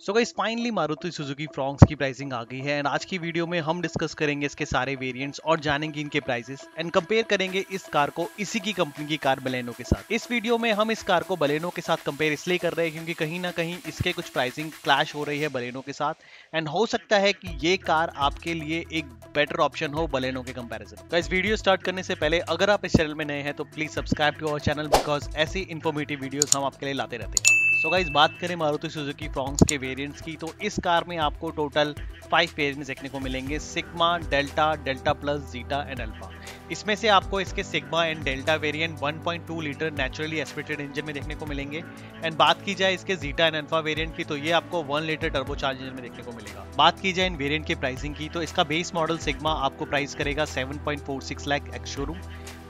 So guys finally Maruti Suzuki Fronx की pricing आ गई है एंड आज की वीडियो में हम डिस्कस करेंगे इसके सारे वेरिएंट्स और जानेंगे इनके प्राइसेस एंड कंपेयर करेंगे इस कार को इसी की कंपनी की कार बलेनो के साथ। इस वीडियो में हम इस कार को बलेनो के साथ कंपेयर इसलिए कर रहे हैं क्योंकि कहीं ना कहीं इसके कुछ प्राइसिंग क्लैश हो रही है बलेनो के साथ एंड हो सकता है कि ये कार आपके लिए एक बेटर ऑप्शन हो बलेनो के कंपेरिजन इस वीडियो स्टार्ट करने से पहले अगर आप इस चैनल में नए हैं तो please subscribe to our channel because ऐसी इन्फॉर्मेटिव वीडियोस हम आपके लिए लाते रहते हैं। सो गाइज़ बात करें मारुति सुजुकी फ्रॉन्क्स के वेरिएंट्स की तो इस कार में आपको टोटल फाइव वेरिएंट्स देखने को मिलेंगे sigma delta delta plus zeta and alpha इसमें से आपको इसके sigma and delta variant 1.2 litre naturally aspirated engine में देखने को मिलेंगे। एंड बात की जाए इसके जीटा एंड अल्फ़ा वेरिएंट की तो ये आपको 1 लीटर टर्बोचार्ज इंजन में देखने को मिलेगा। बात की जाए इन वेरिएंट के प्राइसिंग की तो इसका बेस मॉडल सिग्मा आपको प्राइस करेगा 7.46 लाख एक्स शोरूम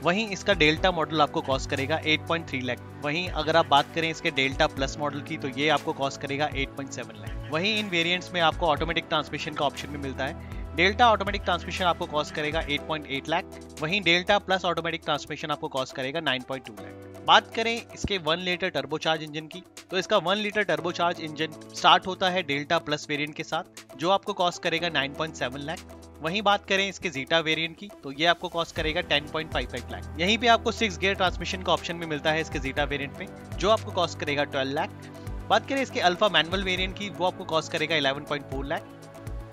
वहीं इसका डेल्टा मॉडल आपको कॉस्ट करेगा 8.3 लाख वहीं अगर आप बात करें इसके डेल्टा प्लस मॉडल की तो ये आपको कॉस्ट करेगा 8.7 लाख वहीं इन वेरिएंट्स में आपको ऑटोमेटिक ट्रांसमिशन का ऑप्शन भी मिलता है। डेल्टा ऑटोमेटिक ट्रांसमिशन आपको कॉस्ट करेगा 8.8 लाख वहीं डेल्टा प्लस ऑटोमेटिक ट्रांसमिशन आपको कॉस्ट करेगा 9.2 लाख बात करें इसके वन लीटर टर्बोचार्ज इंजन की तो इसका one litre turbocharge engine start होता है डेल्टा प्लस वेरिएंट के साथ, जो आपको कॉस्ट करेगा 9.7 लाख वहीं बात करें इसके जीटा वेरिएंट की तो ये आपको कॉस्ट करेगा 10.55 लाख यहीं पे आपको सिक्स गियर ट्रांसमिशन का ऑप्शन भी मिलता है इसके जीटा वेरिएंट में जो आपको कॉस्ट करेगा 12 लाख बात करें इसके अल्फ़ा मैनुअल वेरिएंट की, वो आपको कॉस्ट करेगा 11.4 लाख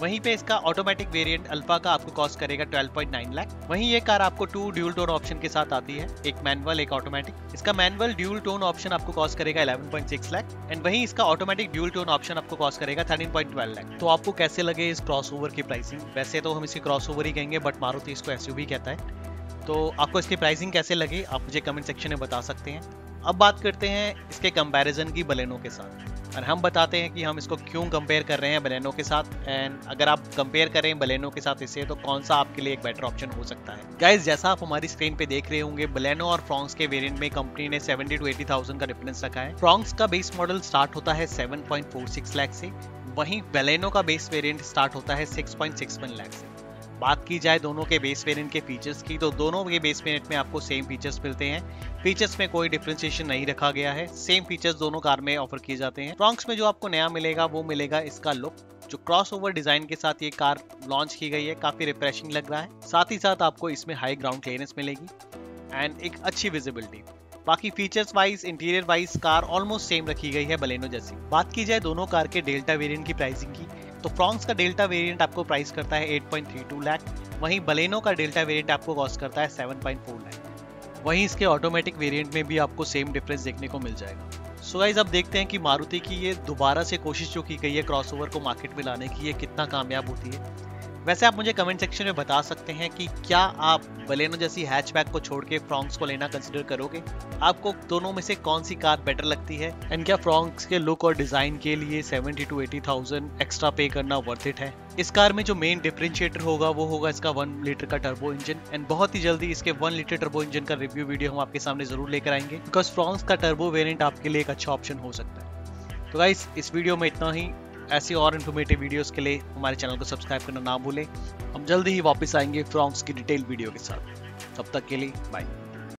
वहीं पे इसका ऑटोमेटिक वेरिएंट अल्फ़ा का आपको कॉस्ट करेगा 12.9 लाख वहीं ये कार आपको टू ड्यूल टोन ऑप्शन के साथ आती है, एक मैनुअल एक ऑटोमेटिक इसका मैनुअल ड्यूल टोन ऑप्शन आपको कॉस्ट करेगा 11.6 लाख एंड वहीं इसका ऑटोमेटिक ड्यूल टोन ऑप्शन आपको कॉस्ट करेगा 13.12 लाख तो आपको कैसे लगे इस क्रॉस की प्राइसिंग वैसे तो हम इसे क्रॉस ही कहेंगे बट मारुति इसको एस कहता है। तो आपको इसकी प्राइसिंग कैसे लगी? आप मुझे कमेंट सेक्शन में बता सकते हैं। अब बात करते हैं इसके कंपैरिजन की बलेनो के साथ। और हम बताते हैं कि हम इसको क्यों कंपेयर कर रहे हैं बलेनो के साथ। एंड अगर आप कंपेयर करें बलेनो के साथ इसे तो कौन सा आपके लिए एक बेटर ऑप्शन हो सकता है? गाइज़ जैसा आप हमारी स्क्रीन पे देख रहे होंगे बलेनो और फ्रॉन्क्स के वेरियंट में कंपनी ने 70 टू 80,000 का डिफरेंस रखा है। फ्रॉन्क्स का बेस मॉडल स्टार्ट होता है 7.46 लाख से। वहीं बलेनो का बेस वेरियंट स्टार्ट होता है 6.61 लाख से। बात की जाए दोनों के बेस वेरिएंट के फीचर्स की तो दोनों के बेस वेरिएंट में आपको सेम फीचर्स मिलते हैं। फीचर्स में कोई डिफ्रेंशिएशन नहीं रखा गया है। सेम फीचर्स दोनों कार में ऑफ़र किए जाते हैं। फ्रॉन्क्स में जो आपको नया मिलेगा, वो मिलेगा इसका लुक जो क्रॉस ओवर डिज़ाइन के साथ ये कार लॉन्च की गई है। काफ़ी रिफ्रेशिंग लग रहा है। साथ ही साथ आपको इसमें हाई ग्राउंड क्लियरेंस मिलेगी एंड एक अच्छी विजिबिलिटी बाकी features wise interior wise car almost same रखी गई है बलेनो जैसी। बात की जाए दोनों कार के डेल्टा वेरिएंट की प्राइसिंग की तो फ्रॉन्क्स का डेल्टा वेरिएंट आपको प्राइस करता है 8.32 लाख। वहीं बलेनो का डेल्टा वेरिएंट आपको कॉस्ट करता है 7.4 लाख। वहीं इसके ऑटोमेटिक वेरिएंट में भी आपको सेम डिफरेंस देखने को मिल जाएगा। सो गाइज़ अब देखते हैं कि मारुति की ये दोबारा से कोशिश जो की गई है क्रॉसओवर को मार्केट में लाने की, ये कितना कामयाब होती है। वैसे आप मुझे कमेंट सेक्शन में बता सकते हैं कि क्या आप बलेनो जैसी हैचबैक को छोड़ के फ्रॉन्क्स को लेना कंसिडर करोगे? आपको दोनों में से कौन सी कार बेटर लगती है? एंड क्या फ्रॉन्क्स के लुक और डिज़ाइन के लिए 70 टू 80,000 एक्स्ट्रा पे करना वर्थ इट है? इस कार में जो मेन डिफरेंशिएटर होगा वो होगा इसका वन लीटर का टर्बो इंजन एंड बहुत ही जल्दी इसके वन लीटर टर्बो इंजन का रिव्यू वीडियो हम आपके सामने ज़रूर लेकर आएँगे. बिकॉज़ फ्रॉन्क्स का टर्बो वेरियंट आपके लिए एक अच्छा ऑप्शन हो सकता है. तो गाइस इस वीडियो में इतना ही. ऐसी और इन्फॉर्मेटिव वीडियोस के लिए हमारे चैनल को सब्सक्राइब करना ना भूलें। हम जल्दी ही वापस आएँगे फ्रॉन्क्स की डिटेल वीडियो के साथ। तब तक के लिए बाय